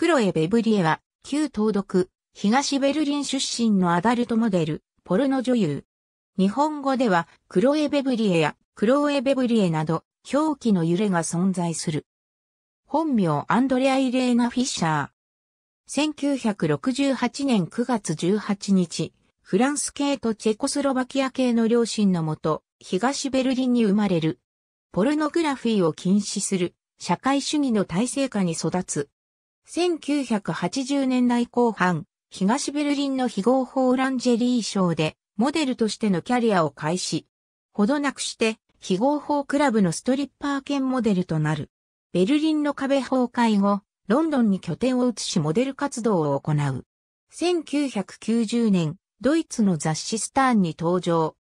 クロエ・ベブリエは、旧東独、東ベルリン出身のアダルトモデル、ポルノ女優。日本語では、クロエ・ベブリエや、クロエ・ベブリエなど、表記の揺れが存在する。本名アンドレア・イレーナ・フィッシャー。1968年9月18日、フランス系とチェコスロバキア系の両親のもと、東ベルリンに生まれる。ポルノグラフィーを禁止する、社会主義の体制下に育つ。1980年代後半、東ベルリンの非合法ランジェリーショーで、モデルとしてのキャリアを開始。ほどなくして、非合法クラブのストリッパー兼モデルとなる。ベルリンの壁崩壊後、ロンドンに拠点を移しモデル活動を行う。1990年、ドイツの雑誌スターンに登場。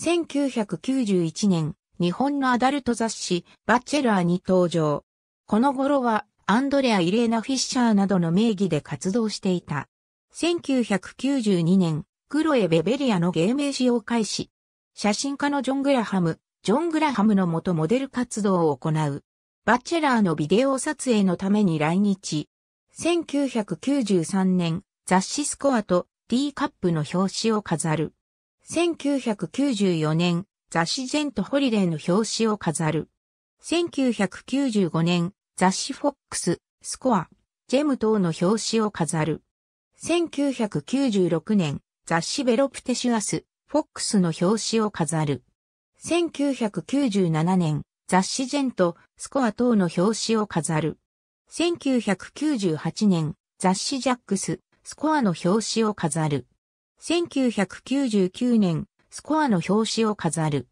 1991年、日本のアダルト雑誌、バッチェラーに登場。この頃は、アンドレア・イレーナ・フィッシャーなどの名義で活動していた。1992年、クロエ・ベベリアの芸名使用開始。写真家のジョン・グラハム、ジョン・グラハムの元モデル活動を行う。バチェラーのビデオ撮影のために来日。1993年、雑誌スコアと D カップの表紙を飾る。1994年、雑誌ジェントホリデーの表紙を飾る。1995年、雑誌フォックス、スコア、ジェム等の表紙を飾る。1996年、雑誌ベロプテシュアス、フォックスの表紙を飾る。1997年、雑誌ジェント、スコア等の表紙を飾る。1998年、雑誌ジャックス、スコアの表紙を飾る。1999年、スコアの表紙を飾る。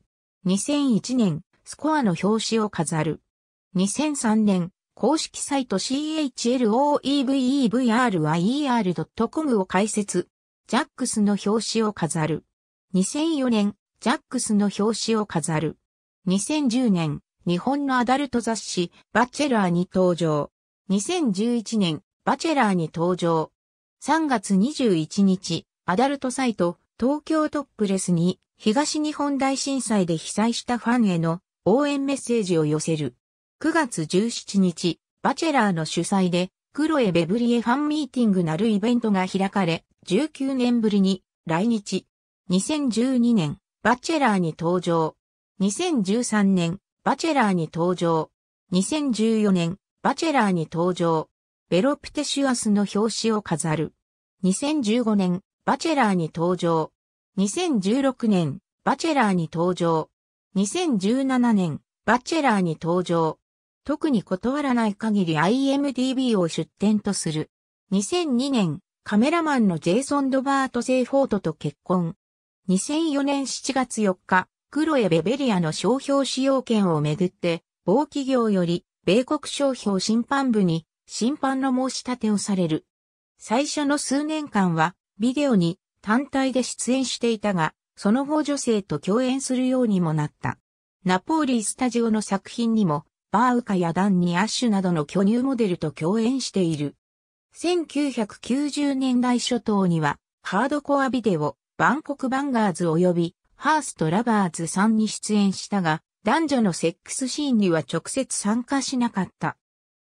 2001年、スコアの表紙を飾る。2003年、公式サイト CHLOEVEVRYER.com を開設。ジャックスの表紙を飾る。2004年、ジャックスの表紙を飾る。2010年、日本のアダルト雑誌、バチェラーに登場。2011年、バチェラーに登場。3月21日、アダルトサイト、東京トップレスに、東日本大震災で被災したファンへの応援メッセージを寄せる。9月17日、バチェラーの主催で、クロエ・ベブリエファンミーティングなるイベントが開かれ、19年ぶりに来日。2012年、バチェラーに登場。2013年、バチェラーに登場。2014年、バチェラーに登場。ベロプテシュアスの表紙を飾る。2015年、バチェラーに登場。2016年、バチェラーに登場。2017年、バチェラーに登場。特に断らない限り IMDB を出展とする。2002年、カメラマンのジェイソン・ドバート・セイフォートと結婚。2004年7月4日、クロエ・ベベリアの商標使用権をめぐって、某企業より、米国商標審判部に、審判の申し立てをされる。最初の数年間は、ビデオに単体で出演していたが、その後女性と共演するようにもなった。ナポーリースタジオの作品にも、バーウカやダンニ・アッシュなどの巨乳モデルと共演している。1990年代初頭には、ハードコアビデオ、バンコクバンガーズ及び、ハーストラバーズさんに出演したが、男女のセックスシーンには直接参加しなかった。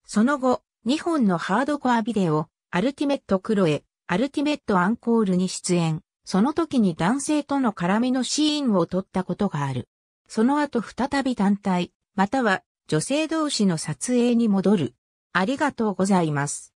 その後、2本のハードコアビデオ、アルティメットクロエ、アルティメットアンコールに出演。その時に男性との絡みのシーンを撮ったことがある。その後再び単体、または女性同士の撮影に戻る。ありがとうございます。